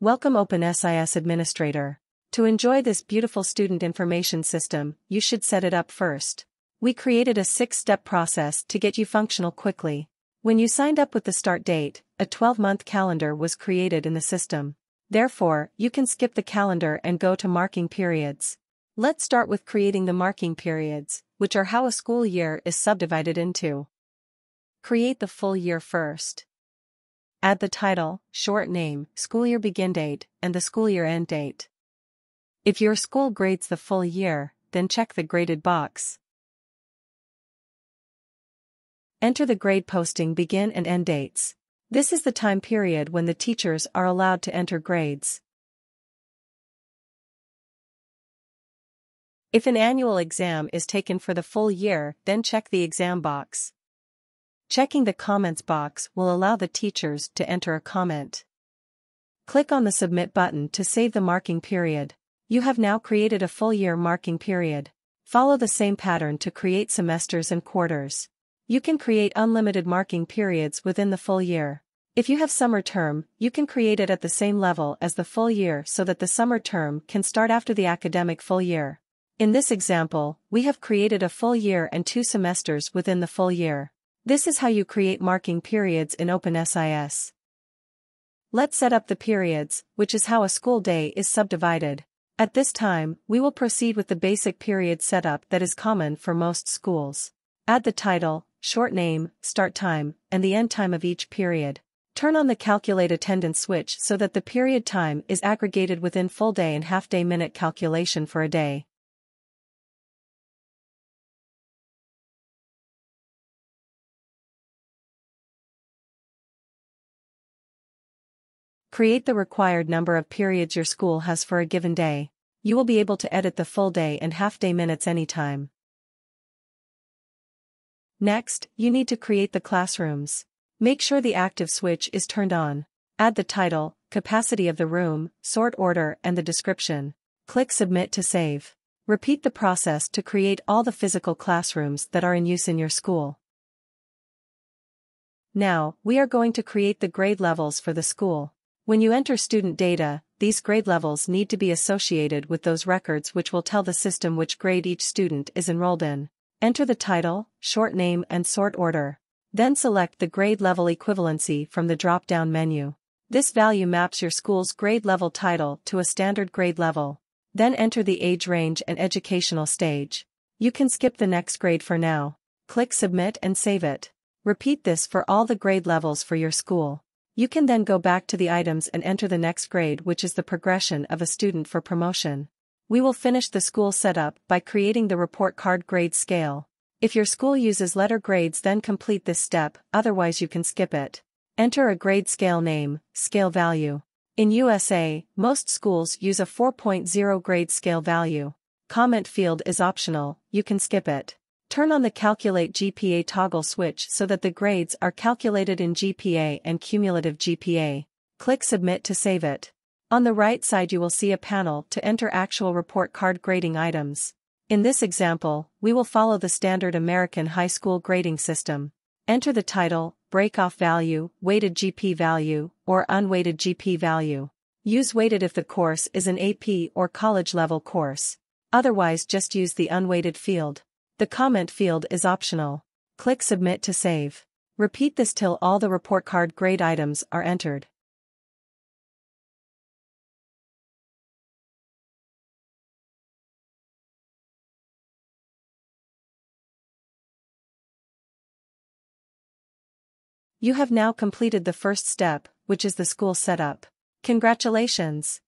Welcome OpenSIS Administrator. To enjoy this beautiful student information system, you should set it up first. We created a six-step process to get you functional quickly. When you signed up with the start date, a 12-month calendar was created in the system. Therefore, you can skip the calendar and go to marking periods. Let's start with creating the marking periods, which are how a school year is subdivided into. Create the full year first. Add the title, short name, school year begin date, and the school year end date. If your school grades the full year, then check the graded box. Enter the grade posting begin and end dates. This is the time period when the teachers are allowed to enter grades. If an annual exam is taken for the full year, then check the exam box. Checking the comments box will allow the teachers to enter a comment. Click on the Submit button to save the marking period. You have now created a full year marking period. Follow the same pattern to create semesters and quarters. You can create unlimited marking periods within the full year. If you have summer term, you can create it at the same level as the full year so that the summer term can start after the academic full year. In this example, we have created a full year and two semesters within the full year. This is how you create marking periods in OpenSIS. Let's set up the periods, which is how a school day is subdivided. At this time, we will proceed with the basic period setup that is common for most schools. Add the title, short name, start time, and the end time of each period. Turn on the calculate attendance switch so that the period time is aggregated within full day and half day minute calculation for a day. Create the required number of periods your school has for a given day. You will be able to edit the full day and half day minutes anytime. Next, you need to create the classrooms. Make sure the active switch is turned on. Add the title, capacity of the room, sort order and the description. Click Submit to save. Repeat the process to create all the physical classrooms that are in use in your school. Now, we are going to create the grade levels for the school. When you enter student data, these grade levels need to be associated with those records which will tell the system which grade each student is enrolled in. Enter the title, short name and sort order. Then select the grade level equivalency from the drop-down menu. This value maps your school's grade level title to a standard grade level. Then enter the age range and educational stage. You can skip the next grade for now. Click Submit and save it. Repeat this for all the grade levels for your school. You can then go back to the items and enter the next grade which is the progression of a student for promotion. We will finish the school setup by creating the report card grade scale. If your school uses letter grades then complete this step, otherwise you can skip it. Enter a grade scale name, scale value. In USA, most schools use a 4.0 grade scale value. Comment field is optional, you can skip it. Turn on the Calculate GPA toggle switch so that the grades are calculated in GPA and cumulative GPA. Click Submit to save it. On the right side you will see a panel to enter actual report card grading items. In this example, we will follow the standard American high school grading system. Enter the title, break-off value, weighted GP value, or unweighted GP value. Use weighted if the course is an AP or college-level course. Otherwise just use the unweighted field. The comment field is optional. Click Submit to save. Repeat this till all the report card grade items are entered. You have now completed the first step, which is the school setup. Congratulations!